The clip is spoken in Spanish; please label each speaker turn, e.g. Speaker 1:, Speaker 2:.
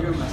Speaker 1: Gracias.